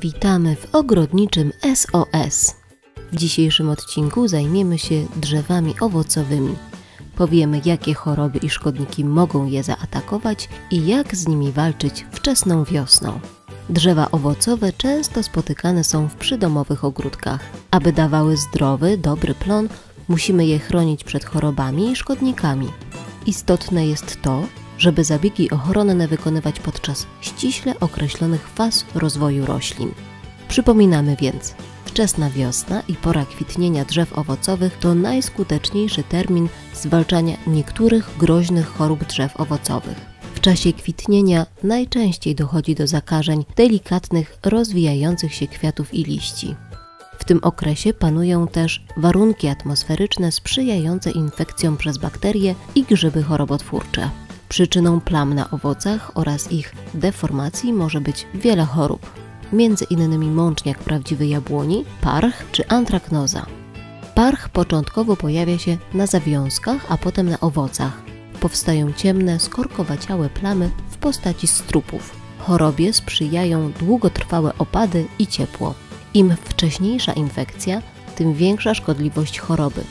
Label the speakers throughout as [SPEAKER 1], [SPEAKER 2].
[SPEAKER 1] Witamy w ogrodniczym SOS. W dzisiejszym odcinku zajmiemy się drzewami owocowymi. Powiemy, jakie choroby i szkodniki mogą je zaatakować i jak z nimi walczyć wczesną wiosną. Drzewa owocowe często spotykane są w przydomowych ogródkach. Aby dawały zdrowy, dobry plon, musimy je chronić przed chorobami i szkodnikami. Istotne jest to, żeby zabiegi ochronne wykonywać podczas ściśle określonych faz rozwoju roślin. Przypominamy więc, wczesna wiosna i pora kwitnienia drzew owocowych to najskuteczniejszy termin zwalczania niektórych groźnych chorób drzew owocowych. W czasie kwitnienia najczęściej dochodzi do zakażeń delikatnych, rozwijających się kwiatów i liści. W tym okresie panują też warunki atmosferyczne sprzyjające infekcjom przez bakterie i grzyby chorobotwórcze. Przyczyną plam na owocach oraz ich deformacji może być wiele chorób, innymi mączniak prawdziwy jabłoni, parch czy antraknoza. Parch początkowo pojawia się na zawiązkach, a potem na owocach. Powstają ciemne, skorkowaciałe plamy w postaci strupów. Chorobie sprzyjają długotrwałe opady i ciepło. Im wcześniejsza infekcja, tym większa szkodliwość choroby.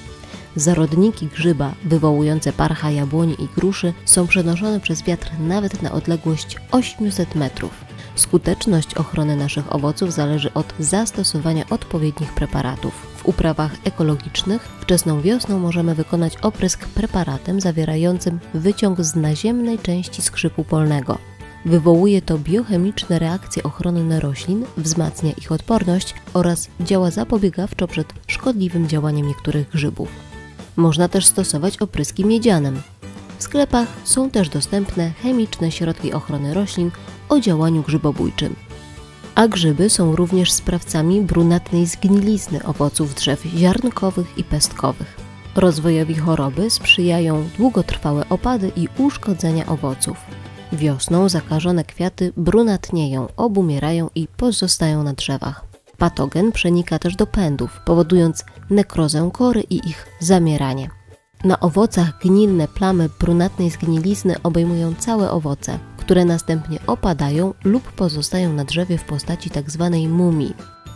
[SPEAKER 1] Zarodniki grzyba wywołujące parcha jabłoni i gruszy są przenoszone przez wiatr nawet na odległość 800 metrów. Skuteczność ochrony naszych owoców zależy od zastosowania odpowiednich preparatów. W uprawach ekologicznych wczesną wiosną możemy wykonać oprysk preparatem zawierającym wyciąg z naziemnej części skrzypu polnego. Wywołuje to biochemiczne reakcje ochronne roślin, wzmacnia ich odporność oraz działa zapobiegawczo przed szkodliwym działaniem niektórych grzybów. Można też stosować opryski miedzianem. W sklepach są też dostępne chemiczne środki ochrony roślin o działaniu grzybobójczym. A grzyby są również sprawcami brunatnej zgnilizny owoców drzew ziarnkowych i pestkowych. Rozwojowi choroby sprzyjają długotrwałe opady i uszkodzenia owoców. Wiosną zakażone kwiaty brunatnieją, obumierają i pozostają na drzewach. Patogen przenika też do pędów, powodując nekrozę kory i ich zamieranie. Na owocach gnilne plamy brunatnej zgnilizny obejmują całe owoce, które następnie opadają lub pozostają na drzewie w postaci tzw. Tak mumii.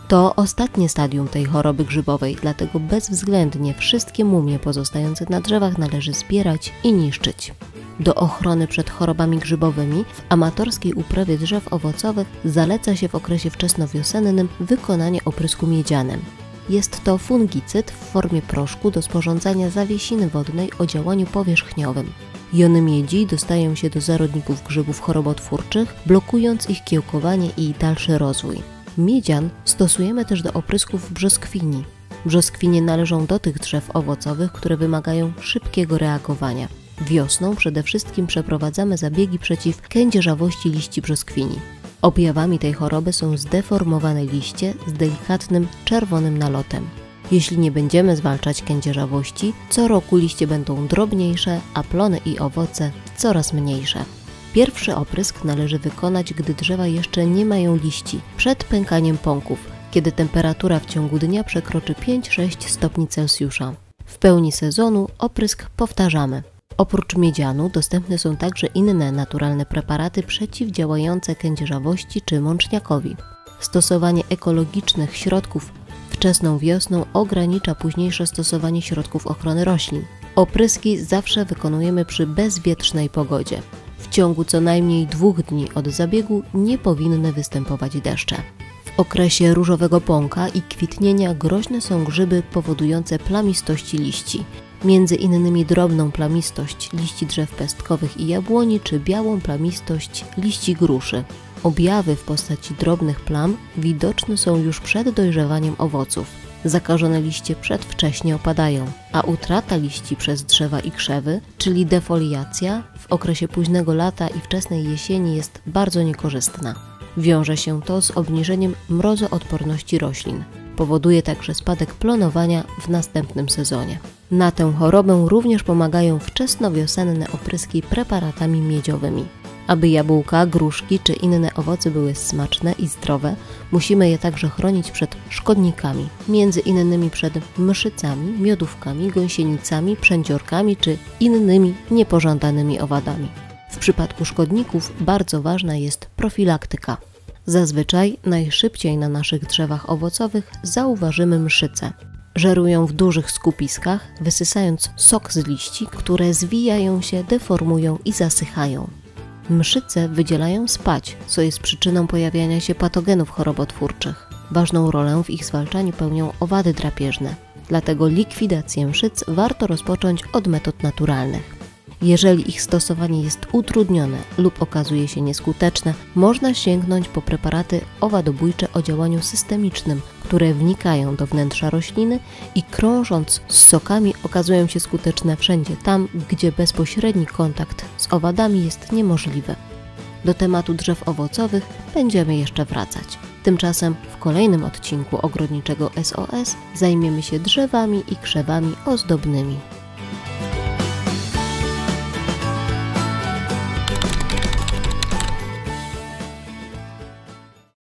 [SPEAKER 1] To ostatnie stadium tej choroby grzybowej, dlatego bezwzględnie wszystkie mumie pozostające na drzewach należy zbierać i niszczyć. Do ochrony przed chorobami grzybowymi w amatorskiej uprawie drzew owocowych zaleca się w okresie wczesnowiosennym wykonanie oprysku miedzianem. Jest to fungicyd w formie proszku do sporządzania zawiesiny wodnej o działaniu powierzchniowym. Jony miedzi dostają się do zarodników grzybów chorobotwórczych, blokując ich kiełkowanie i dalszy rozwój. Miedzian stosujemy też do oprysków brzoskwini. Brzoskwinie należą do tych drzew owocowych, które wymagają szybkiego reagowania. Wiosną przede wszystkim przeprowadzamy zabiegi przeciw kędzierzawości liści brzoskwini. Objawami tej choroby są zdeformowane liście z delikatnym czerwonym nalotem. Jeśli nie będziemy zwalczać kędzierzawości, co roku liście będą drobniejsze, a plony i owoce coraz mniejsze. Pierwszy oprysk należy wykonać, gdy drzewa jeszcze nie mają liści, przed pękaniem pąków, kiedy temperatura w ciągu dnia przekroczy 5-6 stopni Celsjusza. W pełni sezonu oprysk powtarzamy. Oprócz miedzianu dostępne są także inne naturalne preparaty przeciwdziałające kędzierzawości czy mączniakowi. Stosowanie ekologicznych środków wczesną wiosną ogranicza późniejsze stosowanie środków ochrony roślin. Opryski zawsze wykonujemy przy bezwietrznej pogodzie. W ciągu co najmniej dwóch dni od zabiegu nie powinny występować deszcze. W okresie różowego pąka i kwitnienia groźne są grzyby powodujące plamistości liści między innymi drobną plamistość liści drzew pestkowych i jabłoni czy białą plamistość liści gruszy. Objawy w postaci drobnych plam widoczne są już przed dojrzewaniem owoców. Zakażone liście przedwcześnie opadają, a utrata liści przez drzewa i krzewy, czyli defoliacja, w okresie późnego lata i wczesnej jesieni jest bardzo niekorzystna. Wiąże się to z obniżeniem mrozoodporności roślin. Powoduje także spadek plonowania w następnym sezonie. Na tę chorobę również pomagają wczesnowiosenne opryski preparatami miedziowymi. Aby jabłka, gruszki czy inne owoce były smaczne i zdrowe, musimy je także chronić przed szkodnikami, między innymi przed mszycami, miodówkami, gąsienicami, przędziorkami czy innymi niepożądanymi owadami. W przypadku szkodników bardzo ważna jest profilaktyka. Zazwyczaj najszybciej na naszych drzewach owocowych zauważymy mszyce. Żerują w dużych skupiskach, wysysając sok z liści, które zwijają się, deformują i zasychają. Mszyce wydzielają spać, co jest przyczyną pojawiania się patogenów chorobotwórczych. Ważną rolę w ich zwalczaniu pełnią owady drapieżne. Dlatego likwidację mszyc warto rozpocząć od metod naturalnych. Jeżeli ich stosowanie jest utrudnione lub okazuje się nieskuteczne, można sięgnąć po preparaty owadobójcze o działaniu systemicznym, które wnikają do wnętrza rośliny i krążąc z sokami okazują się skuteczne wszędzie tam, gdzie bezpośredni kontakt z owadami jest niemożliwy. Do tematu drzew owocowych będziemy jeszcze wracać. Tymczasem w kolejnym odcinku ogrodniczego SOS zajmiemy się drzewami i krzewami ozdobnymi.